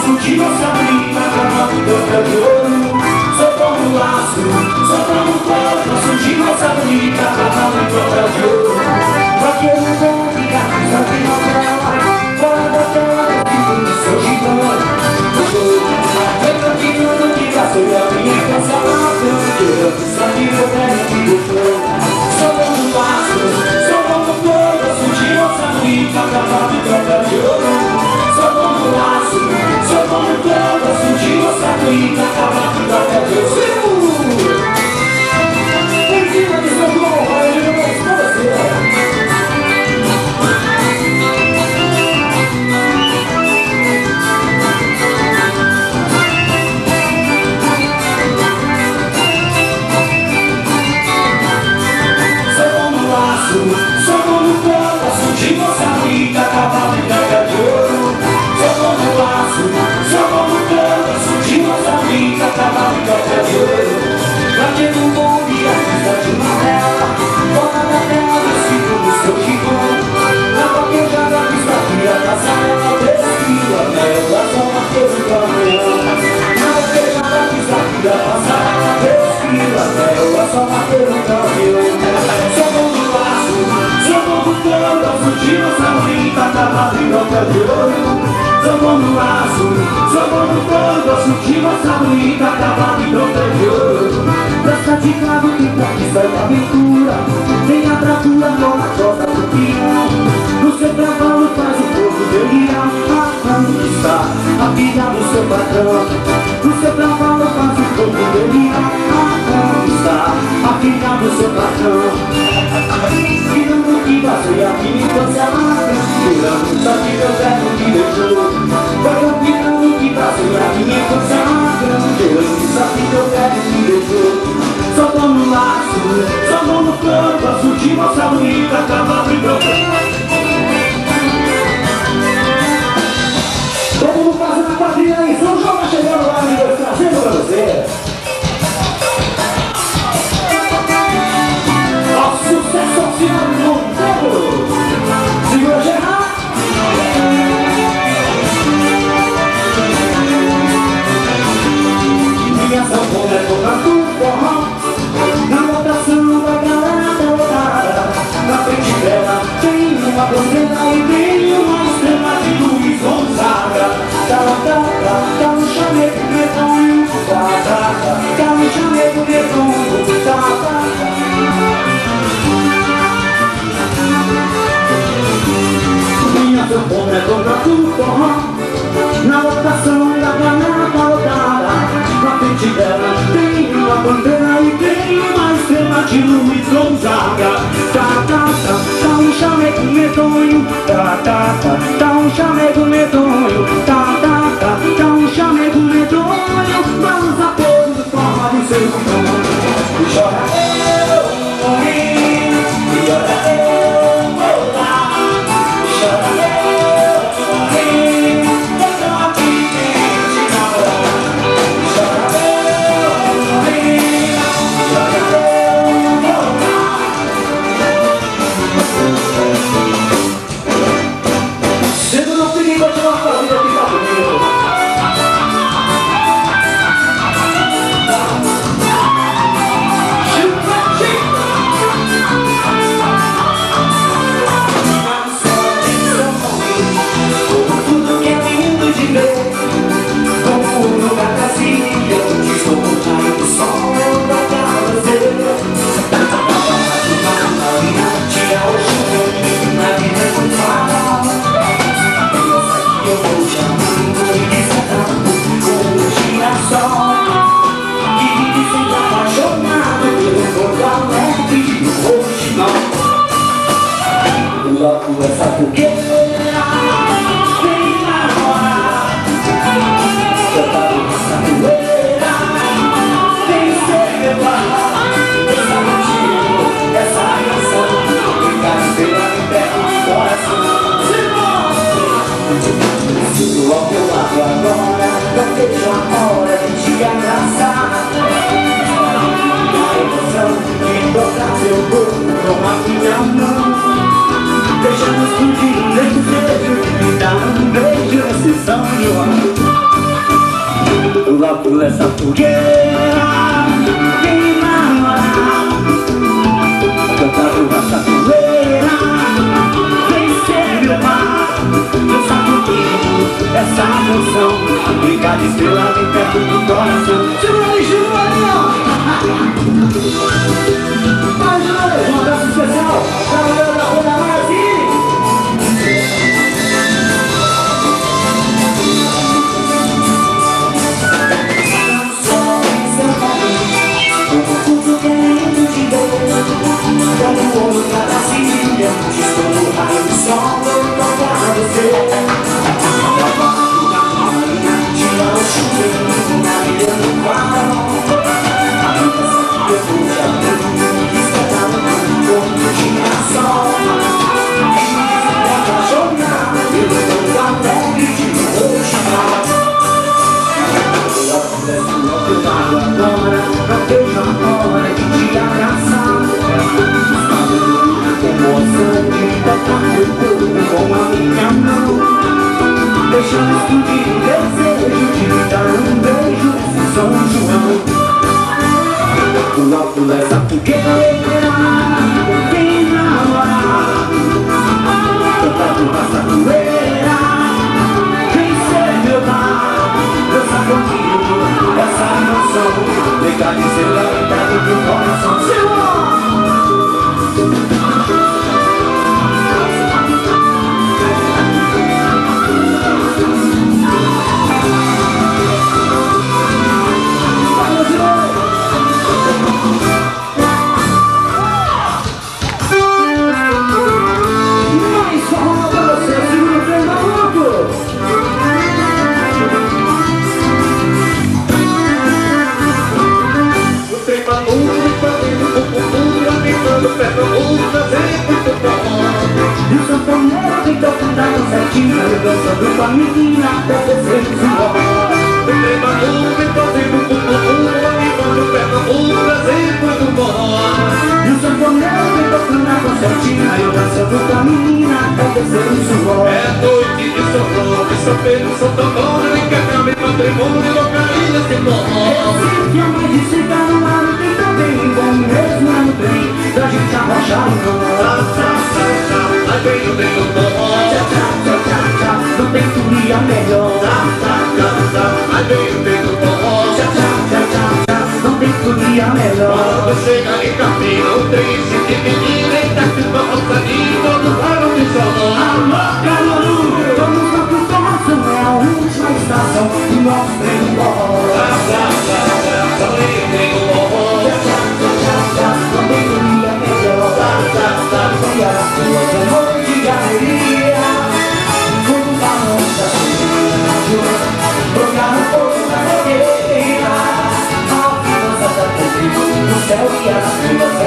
nosso que nossa vida. Só vamos aço, só de Luiz Gonzaga Tá, tá, tá, tá um chamego medonho. Tá, tá, tá, tá um chamego medonho. seu corpo, toma minha mão. Deixamos fugir nem beijo Me dá um beijo nesse São João Lá pula essa fogueira Queima lá Cantar o rachapoeira Vencer meu mar. Dançar comigo é essa canção Brincar estrela bem perto do coração. Joelho, ó! Segura aí, Deixando explodir o desejo de dar um beijo São João. Do alto dessa fogueira Vem namorar. Cantando nossa poeira Vem ser meu bar. Dançar comigo essa Ligar de ser lá perto do coração Senhor dançando com a menina suor O trem maluco me fazendo cultura, me dando pé mundo, fazendo muito bom. E o sanfoneiro vem tocando a concertina Eu dançando com a menina descer do suor É noite de São João, de São Pedro, São Antônio, em Cacambe, patrimônio, localiza sem bom. Recife é mais de cigar no mar Tem também bom mesmo é no trem Da gente arrochar no Tchau, nó tchau, tchau, tchau, aí vem o trem do bom. Tchau, tchau, tchau, tchau, tchau Não tem folia melhor Quando chega em Campina, o trem se divide em táxi, roça e todos param de som. Alô, Caruaru, vamos lá pro coração É a última estação do nosso trem Hallelujah.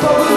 서울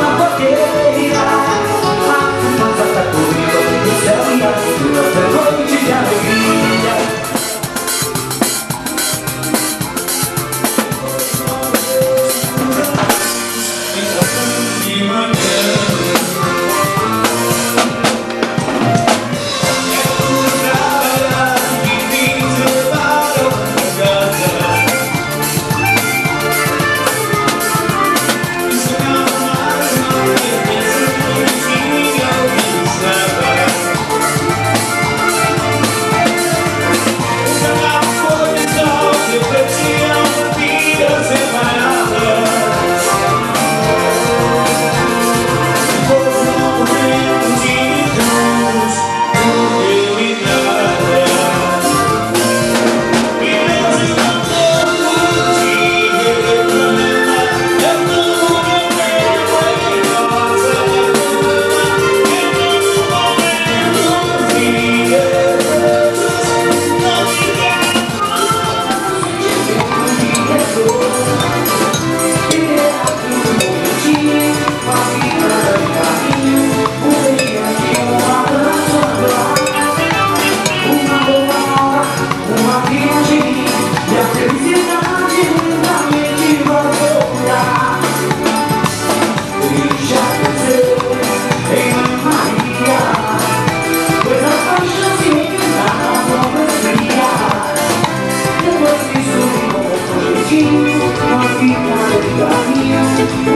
Thank you.